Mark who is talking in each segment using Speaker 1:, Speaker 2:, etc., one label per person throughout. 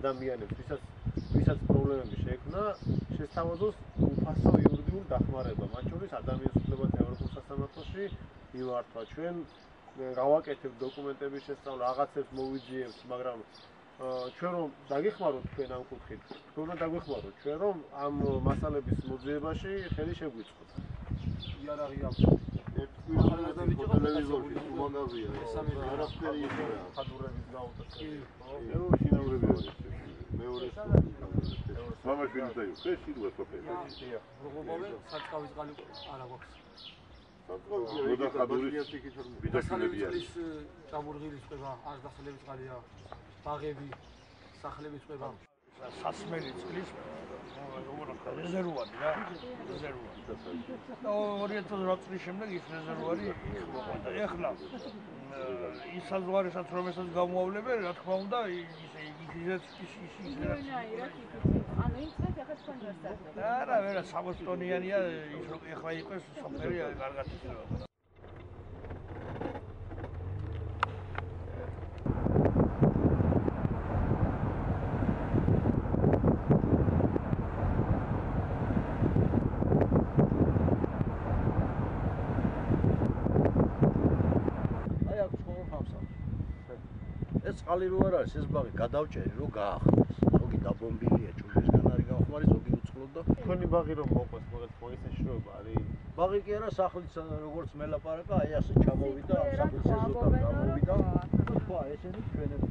Speaker 1: ადამიანებს, ვისაც ვისაც პრობლემები შეექმნა, შესთავაზოს უფასო იურიდიულ დახმარება, მათ შორის ადამიანის უფლებათა ევროპულ სასამართლოში მიმართვა. ჩვენ გავაკეთებ დოკუმენტების შესწავლა, რაღაცებს მოვიძიებთ, მაგრამ ჩვენ რომ დაგეხმაროთ ჩვენ ამ კუთხით, თქვენ უნდა დაგვეხმაროთ ჩვენ რომ ამ მასალების მოძიებაში ხელი შეგვიწყოთ.
Speaker 2: იარაღი აქვს. ერთ კვირაში და ვიჭრო ტელევიზორში უმაგაზია. ესამე არაფერი იქნება.
Speaker 1: ხადურების გაუტაცე.
Speaker 2: ერო შინაურები არის. მეორე მამაში ვინაიო, ხეში რუა სოფელი.
Speaker 3: როგორ საწყავის წყალი არა გვაქვს.
Speaker 2: საწყავი და ხადურის ბიძაშვილებია.
Speaker 3: ის ჭაბურღილის ყება, არ დასალების წყალია. ბაღები, სახლები წვება.
Speaker 4: სასმელი წყლის რეზერვარი რა რეზერვარი და 2008 წლის შემდეგ ის რეზერვარი მოყვანდა. ეხლა ის საზღვარისაც რომელსაც გამოავლებენ რა თქმა უნდა ისე ისეც ის ის ის
Speaker 5: ანუ ეს ახლა თქვენ გასაგებია
Speaker 4: არა ვერა 60 ტონიანია ის რომ ეხლა იყოს სოფერი კარგად ისე
Speaker 6: წყალი რო არ არის ეს ბაღი გადავჭერი რო გაახმარს ზოგი დაბომბილია ჭურვისგან არის გავხმარი ზოგი უწყლო და
Speaker 1: თქვენი ბაღი რომ მოყვეს მაგას მაგის საშუალება არის?
Speaker 6: ბაღი კი არა სახლიც როგორც მელაპარაკა აი ასე ჩამოვიდა სახლის ეზოდან გამოვიდა. ხო ესენი ჩვენები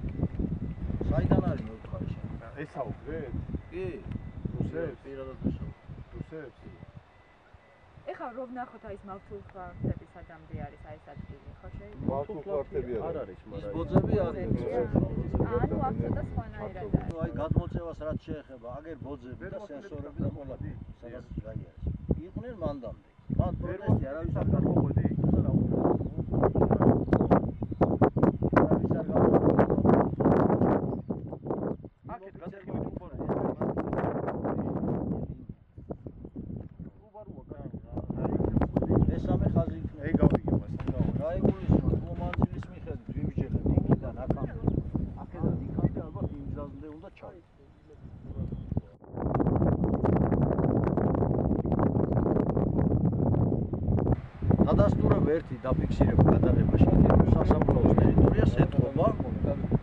Speaker 6: საიდან არის მოუთხარი შენ
Speaker 1: ესაუბრეთ
Speaker 6: კი
Speaker 5: ეხლა რო ვნახოთ აი ეს მავთულხარცები სადამდე არის აი ეს ადგილი ხო შეიძლება?
Speaker 2: მავთულხარცები
Speaker 1: არ არის. მაგრამ
Speaker 6: ბოძები არის.
Speaker 5: ანუ აქ ცოტა სხვანაირად არის.
Speaker 6: აი გადმოცევას რაც შეეხება აგერ ბოძები და სენსორები და ყველაფერი სადაც გაიარეს იყვნენ მანდამდე. მათ პროტესტი არავის არ გამოყვედი დადასტურება ერთი დაფიქსირება გადაღებაში სასამართლოს ტერიტორიას ეთქობა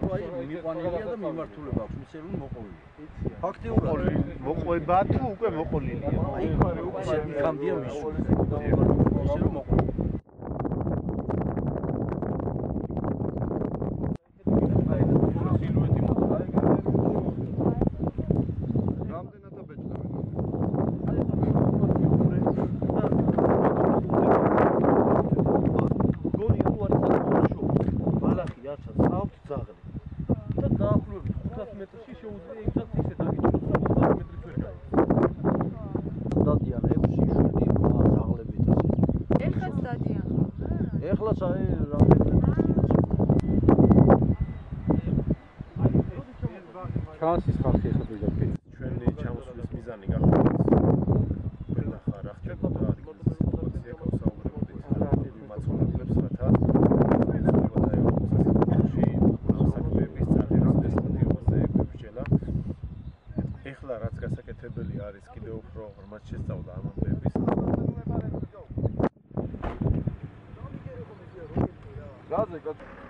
Speaker 6: თუ აი მიყვანილია და მიმართულება აქვს მისერული მოყოლია ფაქტიურად
Speaker 1: მოყვება თუ უკვე მოყოლილია
Speaker 6: აი უკვე იქამდეა მისული მისერული მოყოლია ეხლაც აი რამდენი
Speaker 1: ჩანსის ხალხი ახლა ვიდაფი ჩვენი ჩამოსვლის მიზანი გახდა. ყველა ხარ ახლა და სიტუაცია გავსაუბრებოდით მაცხოვრებლებს რათა ეხლა რაც გასაკეთებელი არის კიდევ უფრო რმაც შესწავლა ამ ამბების
Speaker 2: Klassik.